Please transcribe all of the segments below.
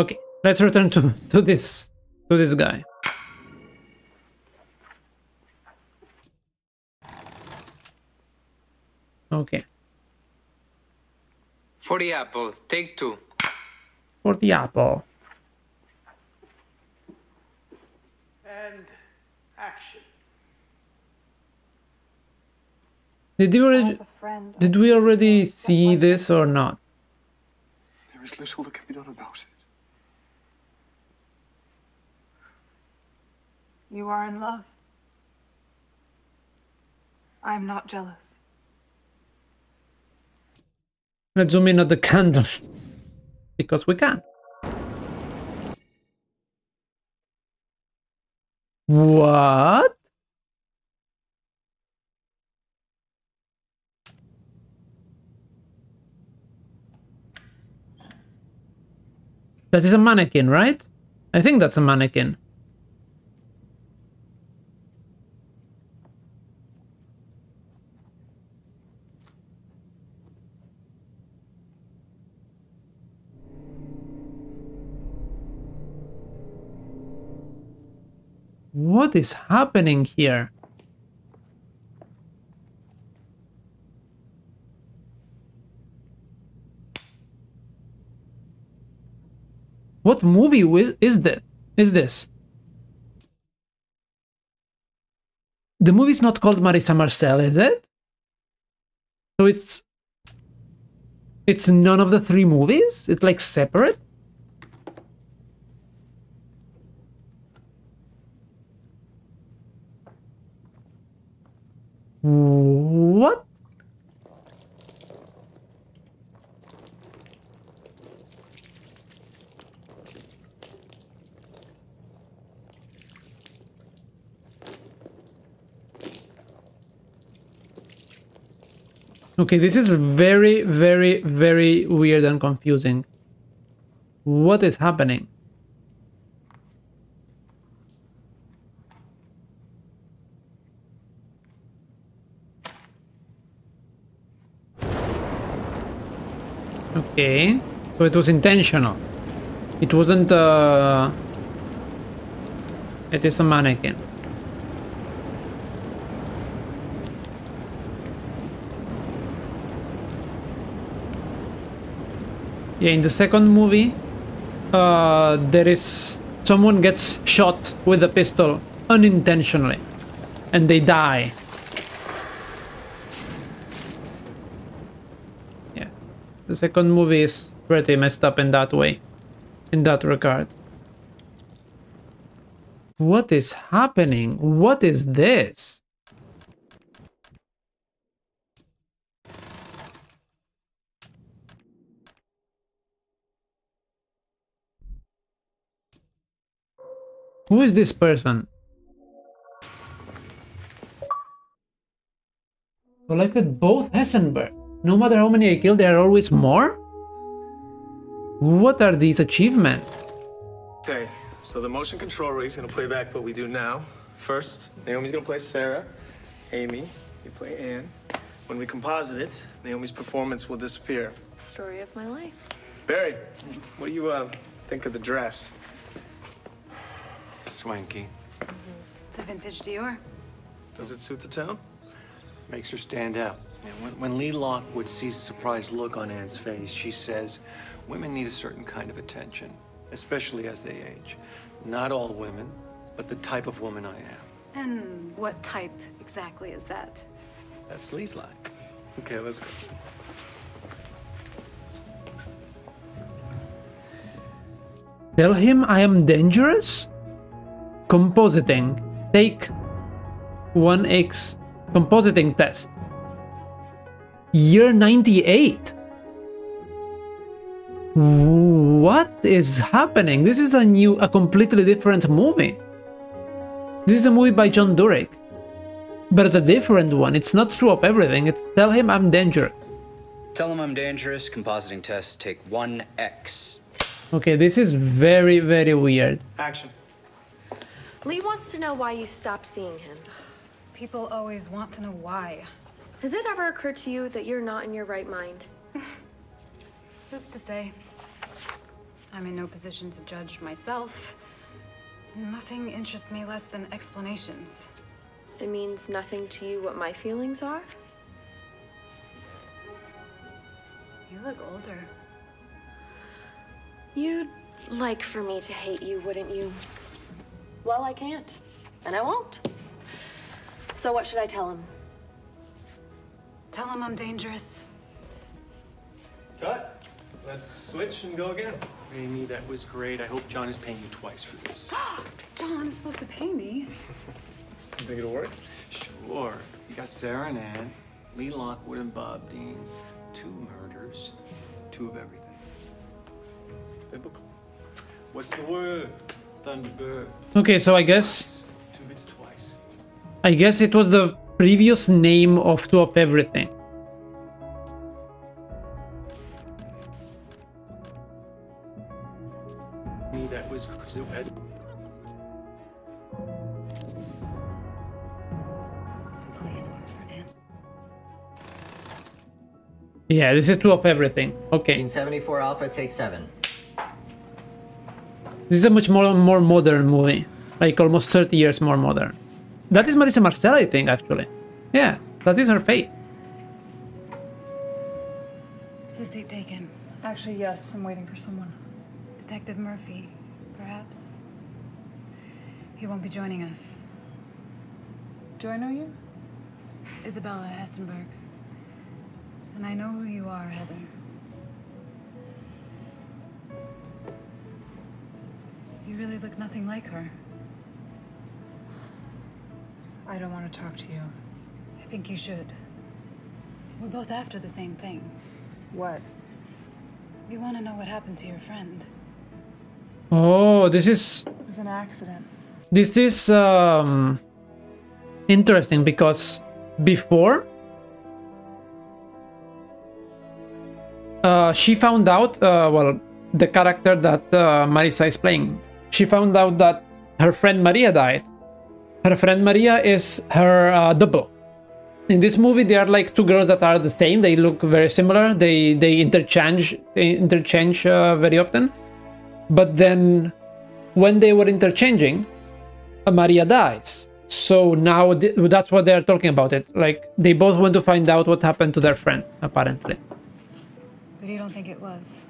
Okay, let's return to, to this to this guy. Okay. For the apple, take two. For the apple. And action. Did you already, friend, did we already see this or not? There is little that can be done about it. You are in love. I am not jealous. Let's zoom in on the candle. Because we can. What? That is a mannequin, right? I think that's a mannequin. What is happening here? What movie is that? Is this? The movie's not called Marissa Marcel, is it? So it's it's none of the three movies? It's like separate? What? Okay, this is very, very, very weird and confusing. What is happening? Okay, so it was intentional. It wasn't, uh... It is a mannequin. Yeah, in the second movie, uh, there is someone gets shot with a pistol unintentionally, and they die. The second movie is pretty messed up in that way, in that regard. What is happening? What is this? Who is this person? Collected both Hessenberg. No matter how many I kill, there are always more? What are these achievements? Okay, so the motion control rig's gonna play back what we do now. First, Naomi's gonna play Sarah. Amy, you play Anne. When we composite it, Naomi's performance will disappear. Story of my life. Barry, what do you uh, think of the dress? Swanky. It's a vintage Dior. Does it suit the town? Makes her stand out. And when, when Lee Lockwood sees a surprised look on Anne's face, she says, women need a certain kind of attention, especially as they age. Not all women, but the type of woman I am. And what type exactly is that? That's Lee's line. Okay, let's go. Tell him I am dangerous? Compositing. Take 1x compositing test. Year 98. What is happening? This is a new, a completely different movie. This is a movie by John Durick. But a different one. It's not true of everything. It's tell him I'm dangerous. Tell him I'm dangerous. Compositing test. Take 1x. Okay, this is very, very weird. Action. Lee wants to know why you stopped seeing him. People always want to know why. Has it ever occurred to you that you're not in your right mind? Who's to say? I'm in no position to judge myself. Nothing interests me less than explanations. It means nothing to you what my feelings are? You look older. You'd like for me to hate you, wouldn't you? Well, I can't. And I won't. So what should I tell him? Tell him I'm dangerous. Cut. Let's switch and go again. Amy, that was great. I hope John is paying you twice for this. John is supposed to pay me. You think it'll work? Sure. You got Sarah and Ann, Lee Lockwood and Bob Dean. Two murders, two of everything. Biblical. What's the word? Thunderbird. Okay, so I guess Two bits twice. I guess it was the previous name of two of everything. That was so Ed. Police work for Nan. Yeah, this is two of everything. Okay, Scene 74 Alpha, take 7. this is a much more more modern movie, like almost 30 years more modern. That is Marissa Marcel, I think, actually. Yeah, that is her face. Is the seat taken? Actually, yes, I'm waiting for someone. Detective Murphy, perhaps? He won't be joining us. Do I know you? Isabella Hessenberg. And I know who you are, Heather. You really look nothing like her. I don't want to talk to you. I think you should. We're both after the same thing. What? We want to know what happened to your friend. Oh, this is It was an accident. this is um interesting because before uh she found out uh well the character that uh, Marissa is playing she found out that her friend Maria died her friend Maria is her uh, double in this movie they are like two girls that are the same they look very similar they they interchange they interchange uh, very often but then when they were interchanging uh, Maria dies. So now th- that's what they're talking about it. Like they both want to find out what happened to their friend, apparently. But you don't think it was?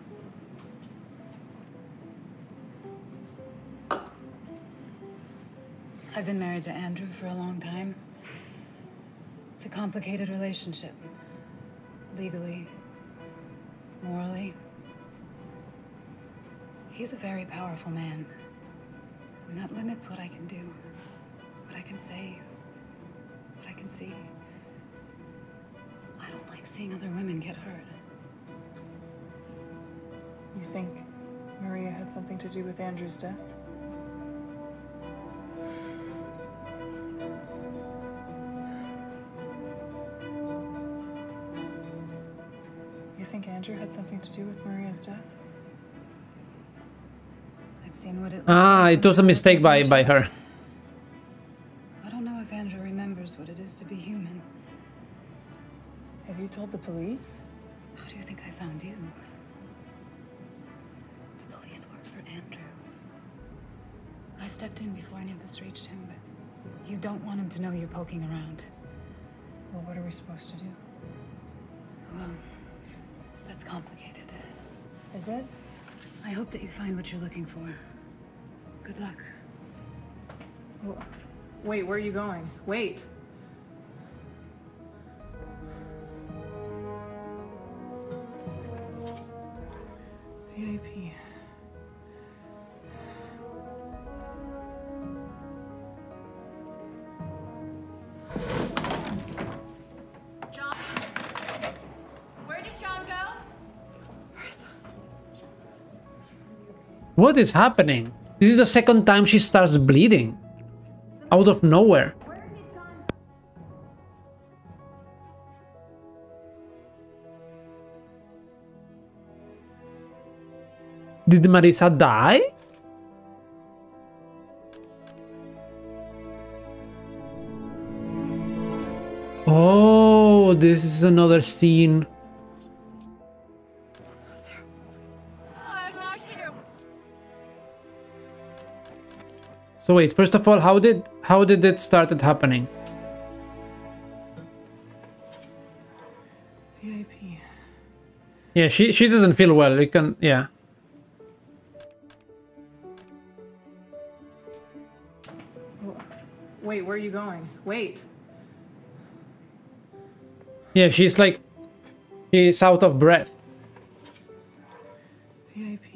I've been married to Andrew for a long time. It's a complicated relationship. Legally, morally. He's a very powerful man. And that limits what I can do, what I can say, what I can see. I don't like seeing other women get hurt. You think Maria had something to do with Andrew's death? Had something to do with Maria's death? I've seen what it Ah, like it was a mistake by by her. I don't know if Andrew remembers what it is to be human. Have you told the police? How do you think I found you? The police work for Andrew. I stepped in before any of this reached him, but you don't want him to know you're poking around. Well, what are we supposed to do? Well, complicated. Is it? I hope that you find what you're looking for. Good luck. Wait, where are you going? Wait. What is happening? This is the second time she starts bleeding. Out of nowhere. Did Marisa die? Oh, this is another scene. So wait, first of all, how did how did it started happening? VIP. Yeah, she she doesn't feel well. You can yeah. Wait, where are you going? Wait. Yeah, she's like she's out of breath. VIP.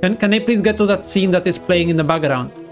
Can can I please get to that scene that is playing in the background?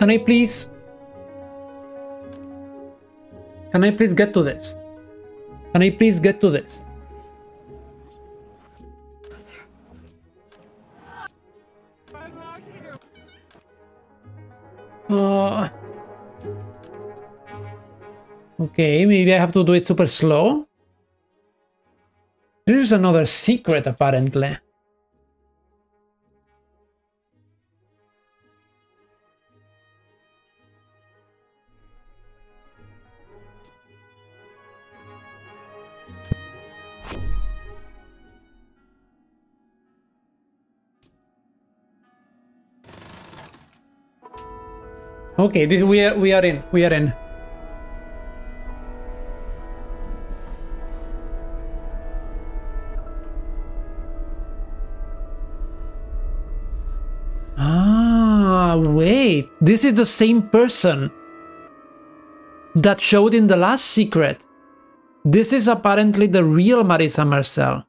Can, I please... Can I please get to this? Can I please get to this? Uh, okay, maybe I have to do it super slow. This is another secret, apparently. Okay, this we are we are in. We are in. Ah, wait. This is the same person that showed in the last secret. This is apparently the real Marissa Marcel.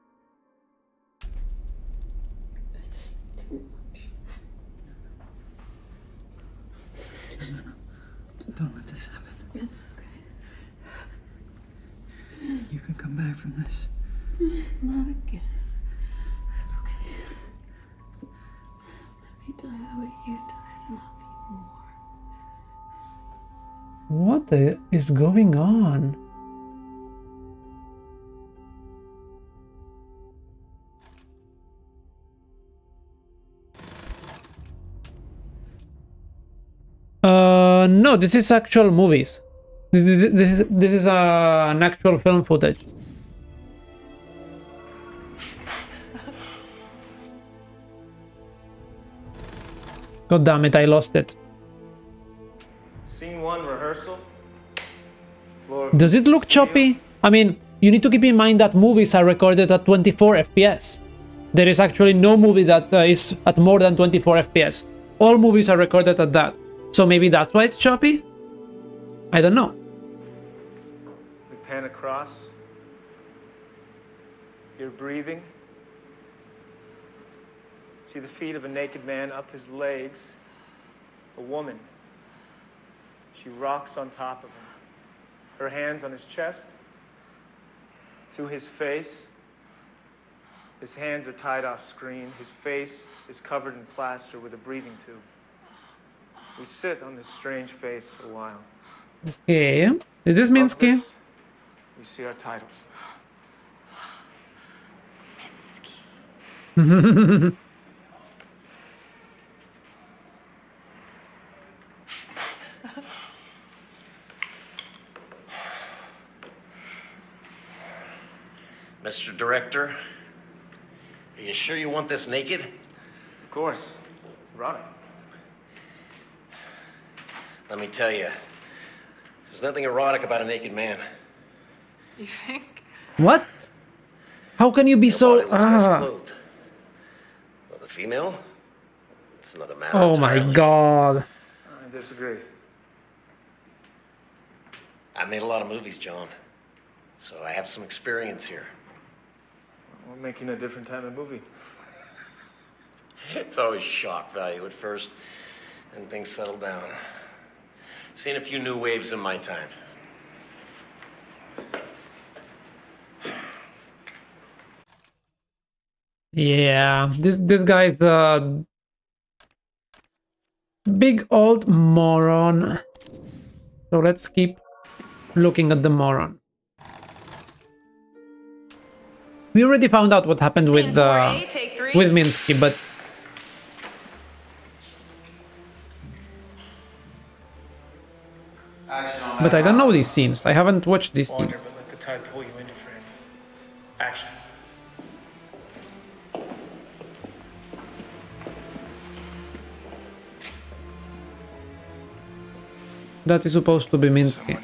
Don't let this happen. It's okay. You can come back from this. Not again. It's okay. Let me die the way you died and love you more. What the is going on? Uh, no, this is actual movies. This is this is this is uh, an actual film footage. God damn it! I lost it. Scene one rehearsal. Floor. Does it look choppy? I mean, you need to keep in mind that movies are recorded at 24 FPS. There is actually no movie that uh, is at more than 24 FPS. All movies are recorded at that. So maybe that's why it's choppy? I don't know. We pan across. You're breathing. See the feet of a naked man up his legs. A woman. She rocks on top of him. Her hands on his chest. To his face. His hands are tied off screen. His face is covered in plaster with a breathing tube. We sit on this strange face a while. Okay. Is this Minsky? We see our titles. Mr. Director, are you sure you want this naked? Of course. It's erotic. Let me tell you, there's nothing erotic about a naked man. You think? What? How can you be so ah? Clothed. Well, the female, it's another matter. Oh my god. I disagree. I made a lot of movies, John. So I have some experience here. We're making a different type of movie. It's always shock value at first, and things settle down. Seen a few new waves in my time. Yeah, this this guy's a big old moron. So let's keep looking at the moron. We already found out what happened with uh, with Minsky, but but I don't know these scenes. I haven't watched these scenes. Walter, but let the tide pull you into frame. Action. That is supposed to be Minsky.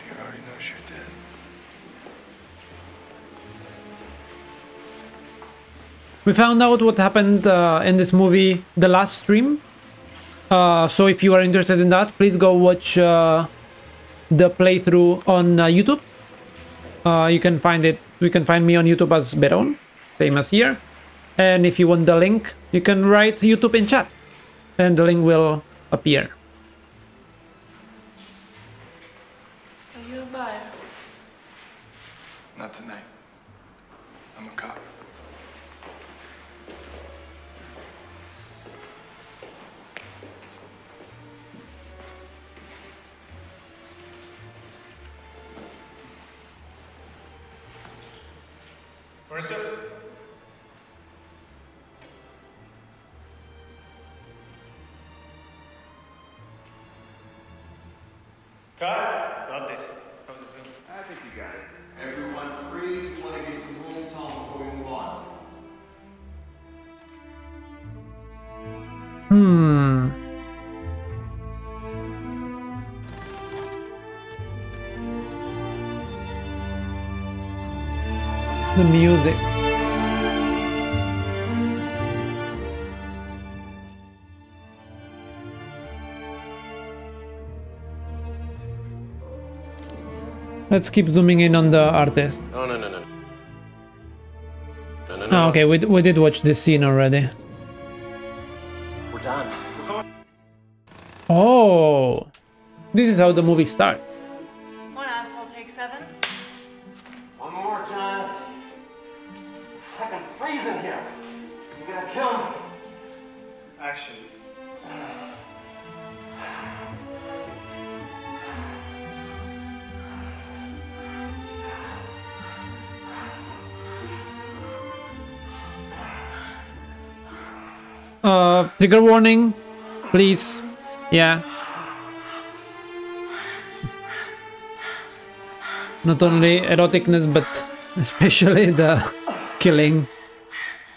We found out what happened uh, in this movie, the last stream. Uh, so if you are interested in that, please go watch uh, the playthrough on uh, YouTube. Uh, you can find it. You can find me on YouTube as Beroun, same as here. And if you want the link, you can write YouTube in chat, and the link will appear. Are you a buyer? Not tonight. I'm a cop. Marissa? Music. Let's keep zooming in on the artist. No, no, no, no. No, no, no. Ah, okay, we, we did watch this scene already. We're done. Oh, this is how the movie starts. Trigger warning, please. Yeah. Not only eroticness, but especially the killing.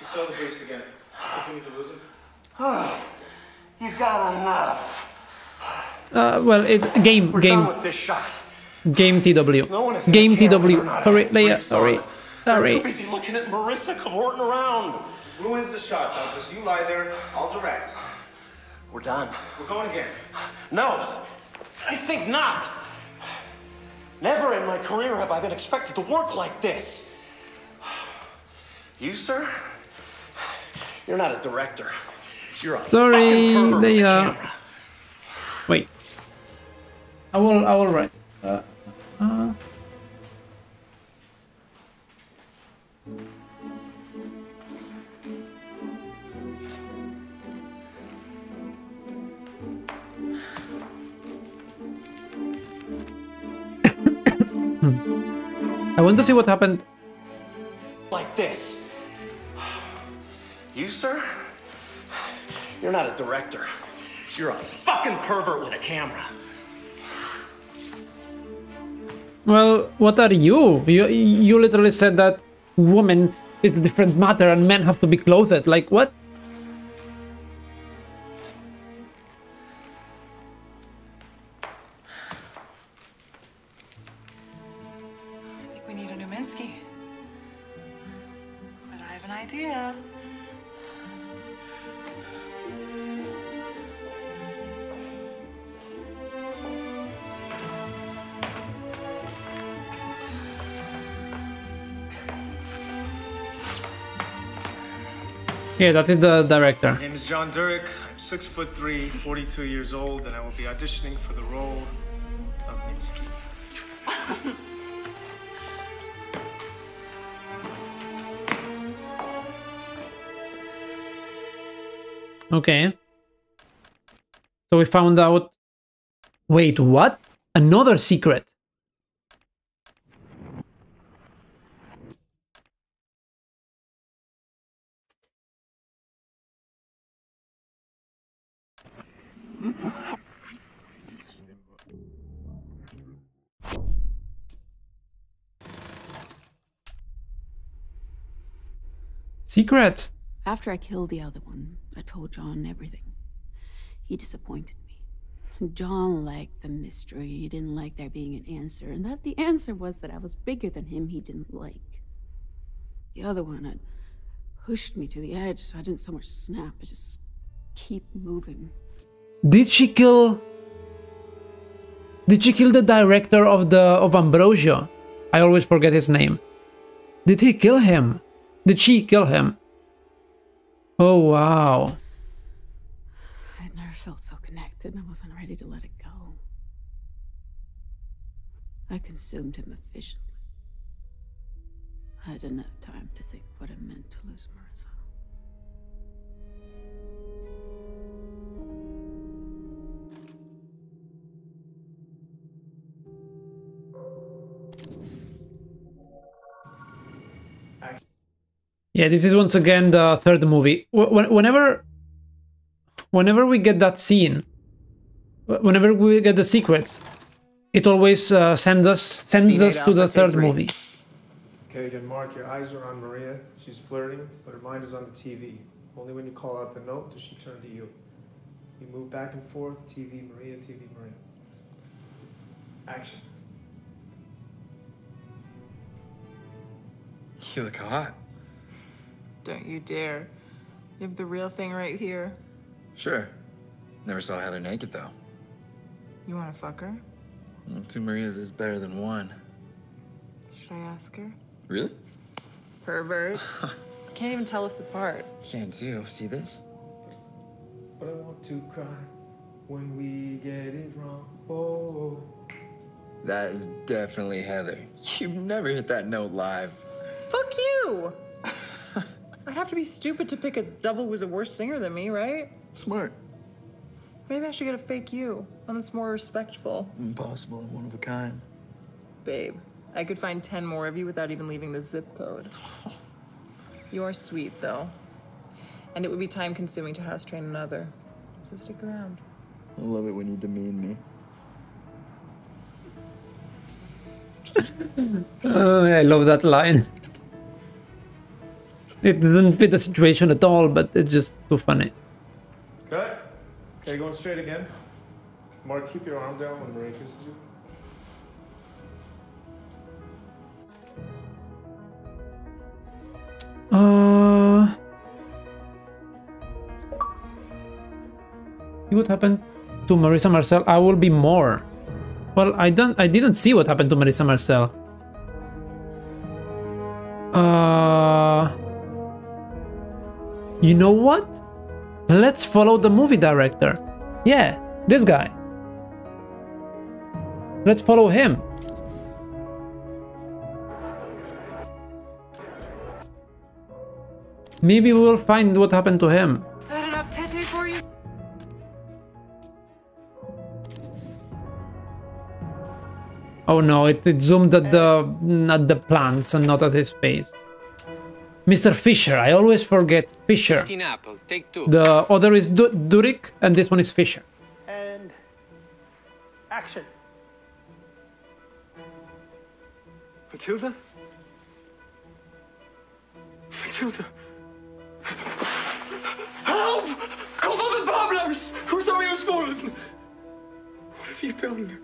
You saw the briefs again. Continue to lose him. You've got enough. Uh, well, it's game, We're game, done with this shot. game TW, No game gonna care if TW. Sorry, Leia. Sorry, sorry. Too busy looking at Marissa cavorting around. Who wins the shot, Douglas? You lie there. I'll direct. We're done. We're going again. No, I think not. Never in my career have I been expected to work like this. You, sir? You're not a director. You're a Sorry, fucking pervert they with a uh. camera. Wait. I will. I will write. Uh, uh. Mm. I want to see what happened. Like this. You, sir? You're not a director. You're a fucking pervert with a camera. Well, what are you? You you literally said that woman is a different matter and men have to be clothed. Like what? Yeah, that is the director. My name is John Durick. I'm six foot three, 42 years old, and I will be auditioning for the role of Minsky. Okay. So we found out. Wait, what? Another secret. Secret. After I killed the other one, I told John everything. He disappointed me. John liked the mystery. He didn't like there being an answer, and that the answer was that I was bigger than him he didn't like. The other one had pushed me to the edge, so I didn't so much snap, I just keep moving. Did she kill? Did she kill the director of the of Ambrosio? I always forget his name. Did he kill him? Did she kill him? Oh wow. I'd never felt so connected, and I wasn't ready to let it go. I consumed him efficiently. I didn't have time to think what it meant to lose Marissa. Yeah, this is once again the third movie. Whenever, whenever we get that scene, whenever we get the secrets, it always uh, send us sends Scene us to the third three. movie. Okay, again, Mark, your eyes are on Maria. She's flirting, but her mind is on the TV. Only when you call out the note does she turn to you. You move back and forth, TV, Maria, TV, Maria. Action. You look hot. Don't you dare. You have the real thing right here. Sure. Never saw Heather naked, though. You want to fuck her? Well, two Marias is better than one. Should I ask her? Really? Pervert. Can't even tell us apart. Can't do. See this? But I want to cry when we get it wrong. Oh. That is definitely Heather. You've never hit that note live. Fuck you! I'd have to be stupid to pick a double who's a worse singer than me, right? Smart. Maybe I should get a fake you, one that's more respectful. Impossible. One of a kind. Babe, I could find 10 more of you without even leaving the zip code. You're sweet, though. And it would be time consuming to house train another. So stick around. I love it when you demean me. Oh, I love that line. It doesn't fit the situation at all, but it's just too funny. Cut. Okay, going straight again. Mark, keep your arm down when Maria kisses you. Uh, see what happened to Marissa Marcel? I will be more. Well, I don't. I didn't see what happened to Marissa Marcel. Uh, you know what? Let's follow the movie director. Yeah, this guy. Let's follow him. Maybe we'll find what happened to him. That enough tattoo for you? Oh no, it, it zoomed at the at the plants and not at his face. Mr. Fisher, I always forget Fisher. apple. The other is du and this one is Fisher. And action. Matilda? Matilda? Help! Call the! Who's somebody who's fallen? What have you done?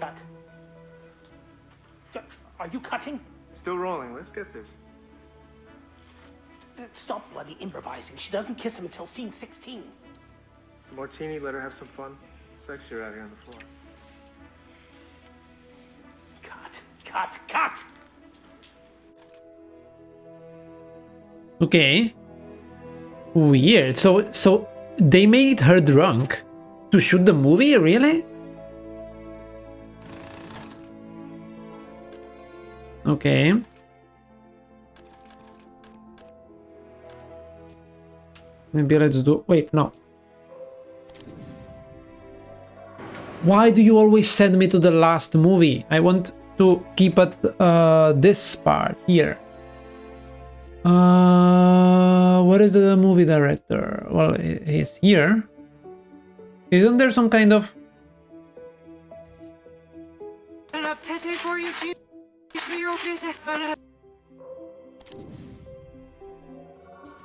Cut. Cut. Are you cutting? Still rolling. Let's get this. Stop bloody improvising. She doesn't kiss him until scene 16. It's a martini. Let her have some fun. Sexier out here on the floor. Cut, cut, cut! Okay. Weird. So so they made her drunk to shoot the movie, really? Okay. Maybe let's do... Wait, no. Why do you always send me to the last movie? I want to keep at uh, this part here. Uh, what is the movie director? Well, he's here. Isn't there some kind of...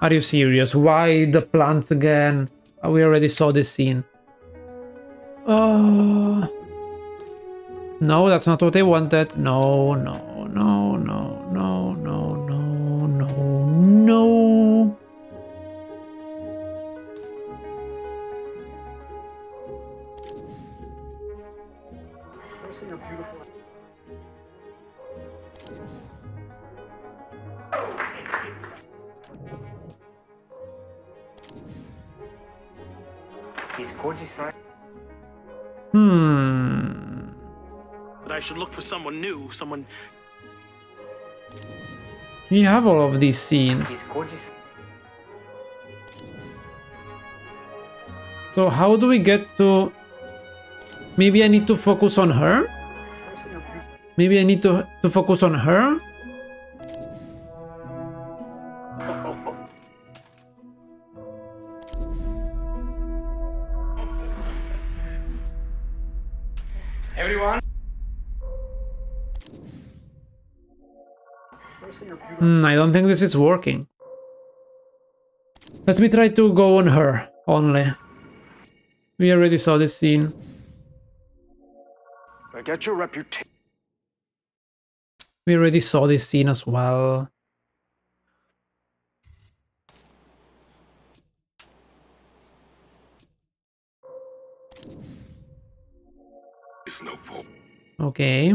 Are you serious? Why the plant again? We already saw this scene. Uh... No, that's not what I wanted. No, no, no, no, Hmm. But I should look for someone new, someone. You have all of these scenes. So how do we get to... Maybe I need to focus on her? Maybe I need to, to focus on her? Hmm, I don't think this is working. Let me try to go on her only. We already saw this scene. I get your reputation. We already saw this scene as well. It's no Pope. Okay.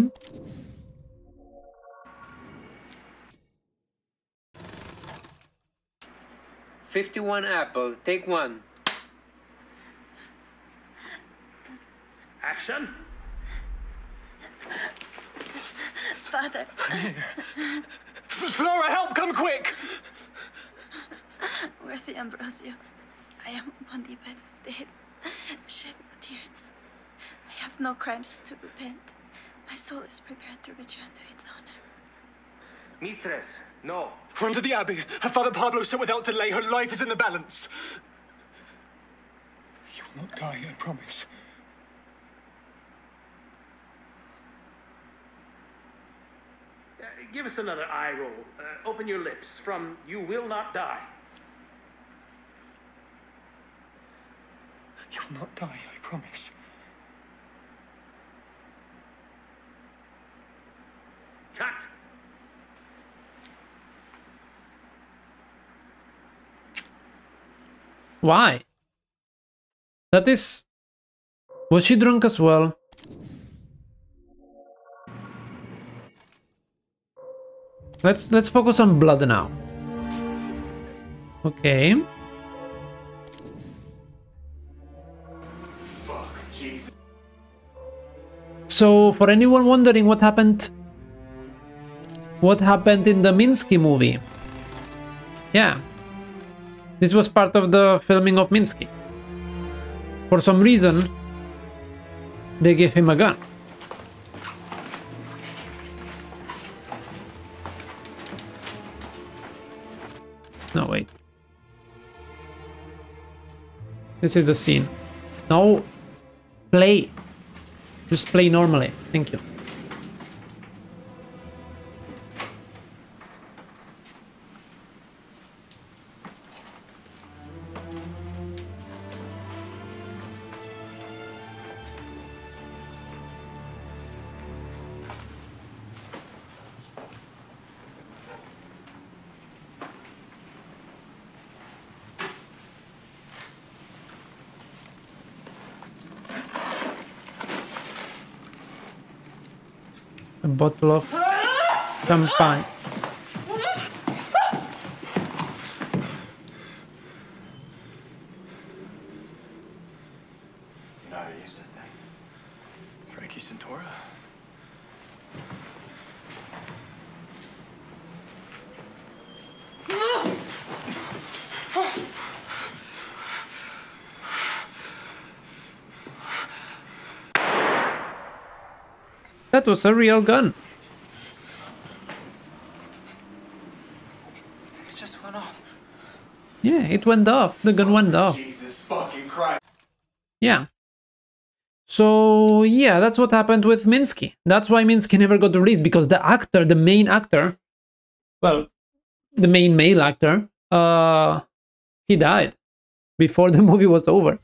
Fifty-one apple. Take one. Action. Father. Flora, help! Come quick! Worthy Ambrosio, I am upon the bed of death. Shed no tears. I have no crimes to repent. My soul is prepared to return to its honor. Mistress, no. Run to the Abbey. Her father Pablo sent without delay. Her life is in the balance. You will not die, I promise. Uh, give us another eye roll. Uh, open your lips from You Will Not Die. You will not die, I promise. Cut. Why? That is... Was she drunk as well? Let's let's focus on blood now. Okay. So, for anyone wondering what happened... What happened in the Minsky movie? Yeah. This was part of the filming of Minsky. For some reason, they gave him a gun. No, wait. This is the scene. No. Play. Just play normally. Thank you. a bottle of champagne. That was a real gun. It just went off. Yeah, it went off. The gun went off. Jesus fucking Christ. Yeah. So yeah, that's what happened with Minsky. That's why Minsky never got released because the actor, the main actor, well, the main male actor, uh, he died before the movie was over.